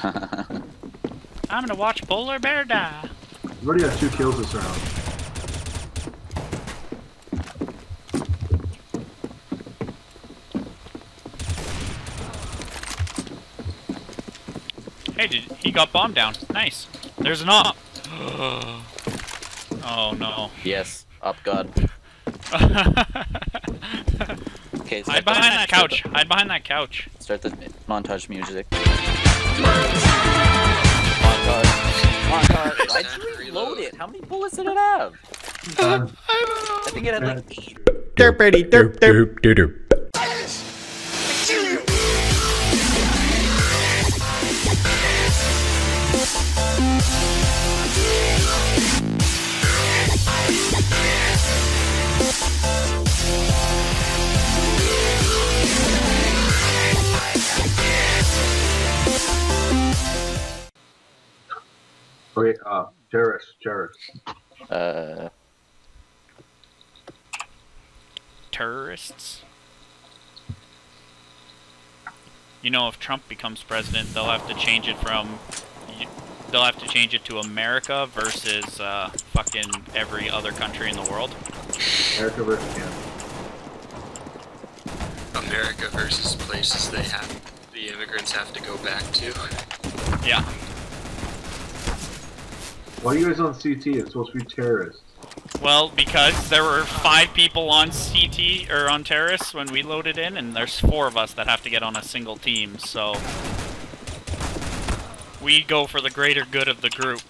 I'm gonna watch polar bear die. We've already got two kills this round. Hey, did, he got bombed down. Nice. There's an op. oh no. yes, up God. Okay, Hide behind that couch. Hide behind that couch. Start the montage music. Montage. Montage. Why'd you reload it? How many bullets did it have? Uh, Done. I think it had like eight. Derpity derp derp. doop doop. Okay, uh, terrorists, terrorists. Uh, Terrorists. You know, if Trump becomes president, they'll have to change it from. They'll have to change it to America versus uh, fucking every other country in the world. America versus Canada. America versus places they have the immigrants have to go back to. Yeah. Why are you guys on CT? It's supposed to be terrorists. Well, because there were five people on CT or on terrorists when we loaded in, and there's four of us that have to get on a single team. So we go for the greater good of the group.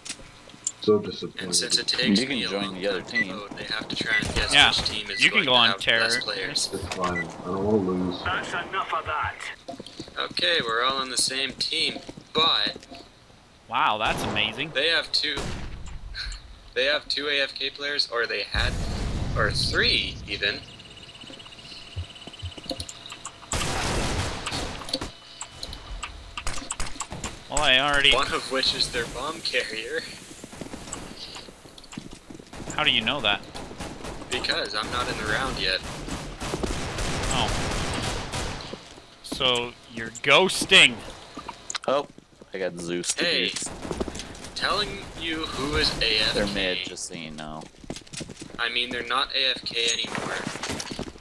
So disappointed. And since it takes You can join the other team. load, they have to try and guess Yeah, which team is you can going go on have terror. less players. It's fine. I don't want to lose. That's enough of that. Okay, we're all on the same team, but Wow, that's amazing. they have two. They have two AFK players, or they had, or three even. Well, I already. One of which is their bomb carrier. How do you know that? Because I'm not in the round yet. Oh. So you're ghosting. I got Zeus. to Hey. use. Telling you who is AFK. They're mid, just so you know. I mean, they're not AFK anymore.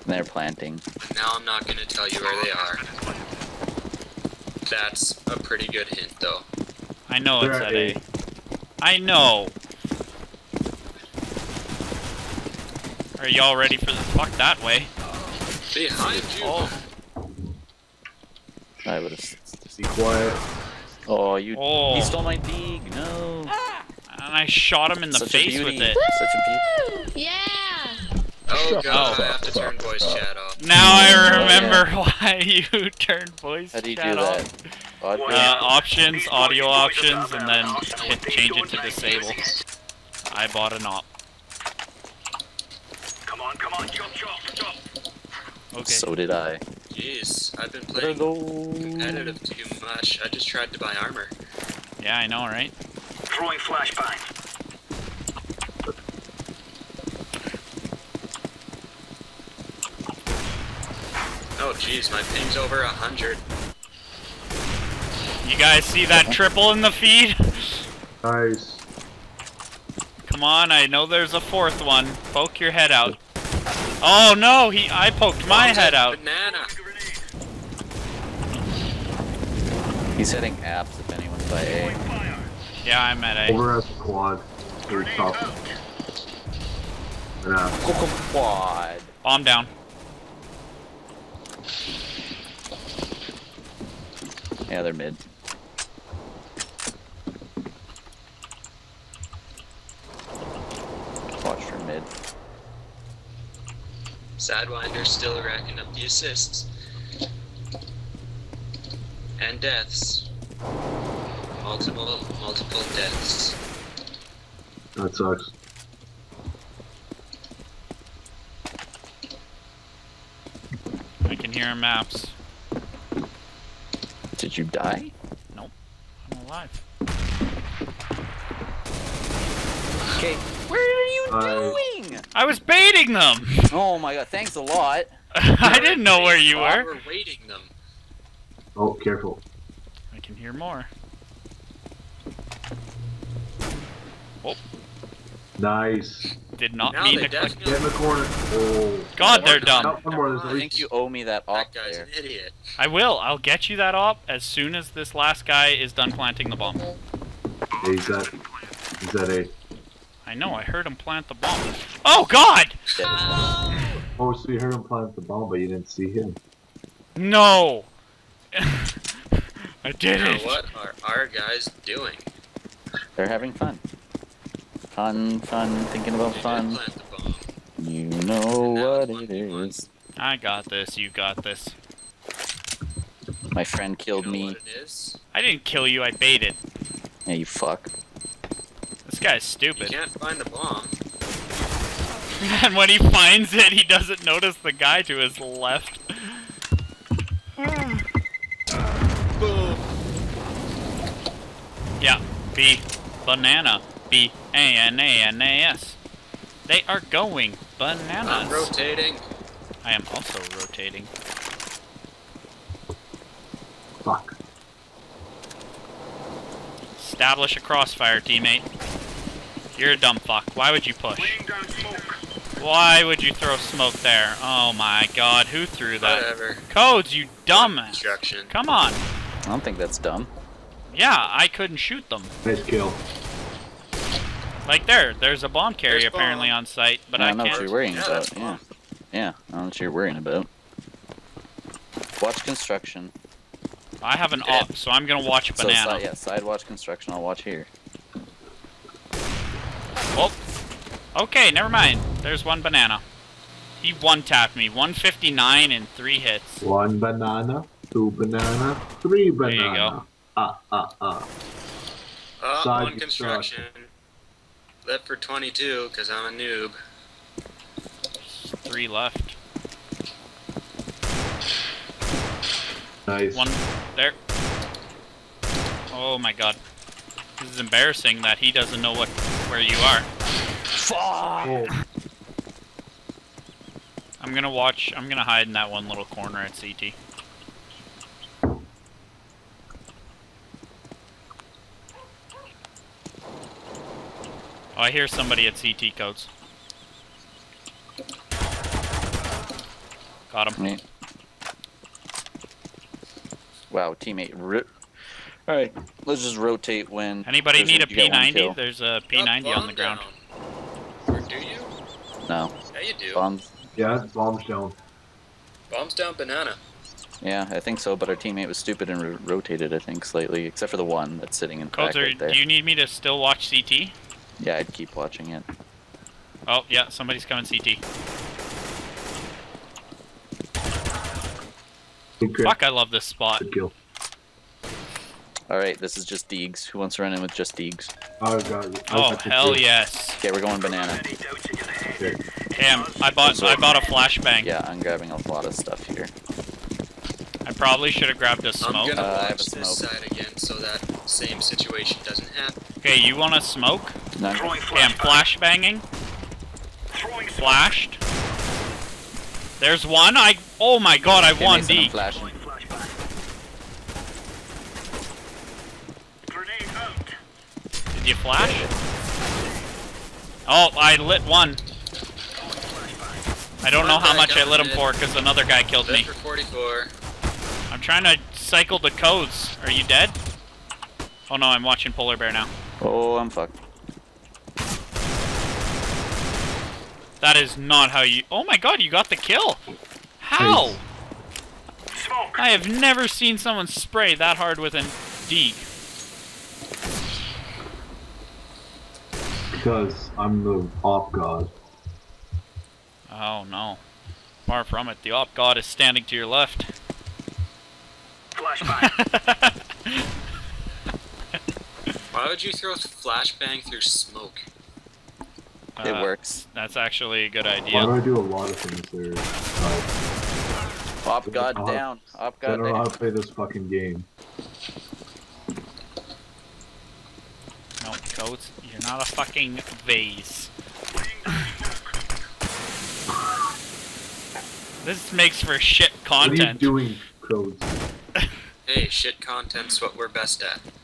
They're planting. But now I'm not gonna tell you where they are. That's a pretty good hint, though. I know it's They're at at A. I know. Are y'all ready for the fuck that way? Behind you. Oh, I would have. Be quiet. Oh, you. Oh. He stole my dig. No. and I shot him in the Such a face with beauty. it. Such a beauty. Yeah. Oh god, Oh. I have to turn voice chat off. Now I Oh, remember why you turned voice chat off. How do you do that? Odd Uh, options, audio options, and then hit change it to disable. I bought an op. Come on, come on, chop, chop, chop. Okay. So did I. Jeez, I've been playing competitive too much. I just tried to buy armor. Yeah, I know, right? Throwing flashbang. Oh jeez, my ping's over a hundred. You guys see that triple in the feed? Nice. Come on, I know there's a fourth one. Poke your head out. Oh no, he I poked my head out. Banana. He's hitting apps if anyone's by A. Yeah, I'm at A. Over as a quad. Very tough. Yeah. Coco quad. Bomb down. Yeah, they're mid. Watch for mid. Seidwinder's still racking up the assists. And deaths. Multiple, multiple deaths. That sucks. I can hear maps. Did you die? Nope. I'm alive. Okay. What are you I- doing? I was baiting them. Oh my god, thanks a lot. I didn't know where you were. We're waiting them. Oh, careful. I can hear more. Oh. Nice. Did not now mean to click. Get in the corner. Oh. God, they're dumb. I think you owe me that op that guy's there. an idiot. I will. I'll get you that op as soon as this last guy is done planting the bomb. Is he's at, A. I know, I heard him plant the bomb. Oh, God! Oh, so you heard him plant the bomb, but you didn't see him. No! I did Now, it. what are our guys doing? They're having fun. Fun, fun, thinking about They fun. plant the bomb. You know what it is. I got this. You got this. My friend You killed know me. what it is? I didn't kill you. I baited. Yeah, you fuck. This guy's You stupid. can't find the bomb. And when he finds it, he doesn't notice the guy to his left. Hmm. Yeah, B banana. B A N A N A S. They are going I'm bananas. rotating. I am also rotating. Fuck. Establish a crossfire, teammate. You're a dumb fuck. Why would you push? Laying down smoke. Why would you throw smoke there? Oh my god, who threw that? Whatever. Codes, you dumb. Construction. Come on. I don't think that's dumb. Yeah, I couldn't shoot them. Nice kill. Like there, there's a bomb carrier There's bomb. apparently on site, but I I don't know what can't. you're worrying Yeah, about. Yeah. Yeah, I don't know what you're worrying about. Watch construction. I have an Yeah. op, so I'm gonna watch So banana. side, yeah, side watch construction. I'll watch here. Oh. Okay, never mind. There's one banana. He one tapped me. 159 and three hits. One banana, two banana, three banana. There you banana. go. Ah, ah, ah. Uh, Side one construction. Left for 22, because I'm a noob. Three left. Nice. One there. Oh my god. This is embarrassing that he doesn't know what where you are. Oh, I'm gonna watch. I'm gonna hide in that one little corner at CT. Oh, I hear somebody at CT codes. Got him. Right. Wow, teammate. Ri- All right, let's just rotate when. Anybody need a you get one P90? There's a Got P90 on bomb the ground. down. Or do you? No Yeah, you do. bombs. yeah, bombs down. Bombs down banana. Yeah, I think so. But our teammate was stupid and rotated. I think slightly, except for the one that's sitting in the Codes, back right there. do you need me to still watch CT? Yeah, I'd keep watching it. Oh, yeah, somebody's coming CT. Good kill. Fuck, I love this spot. Good kill. All right, this is just Deegs. Who wants to run in with just Deegs? Oh, got you. I Oh, got hell kill. yes. Okay, we're going banana. Ready, doubts in your head. Okay. Damn, I bought so, I bought a flashbang. Yeah, I'm grabbing a lot of stuff here. I probably should have grabbed a smoke. I'm gonna Uh, I have a watch this side again so that same situation doesn't happen. Okay, you want to smoke? No, I'm- Throwing Okay, I'm flashbang. flashbanging. Throwing smoke. Flashed. There's one. I. Oh my god, I okay, won Mason, D. I'm flashing. Flashbang. Grenade out. Did you flash? Oh, I lit one. I don't know how much I lit him for because another guy killed me. I'm trying to cycle the codes. Are you dead? Oh no, I'm watching Polar Bear now. Oh, I'm fucked. That is not how you. Oh my god, you got the kill. How? Smoke. I have never seen someone spray that hard with an D. Because I'm the op god. Oh no. Far from it. The op god is standing to your left. Flashbang. Why would you throw a flashbang through smoke? It Uh, works. That's actually a good idea. Why idea. do I do a lot of things there? Uh, Op god Uh, down. Op I god don't know how to play this fucking game. No, codes. You're not a fucking vase. This makes for shit content. What are you content. doing, codes? Hey, shit content's what we're best at. It's true.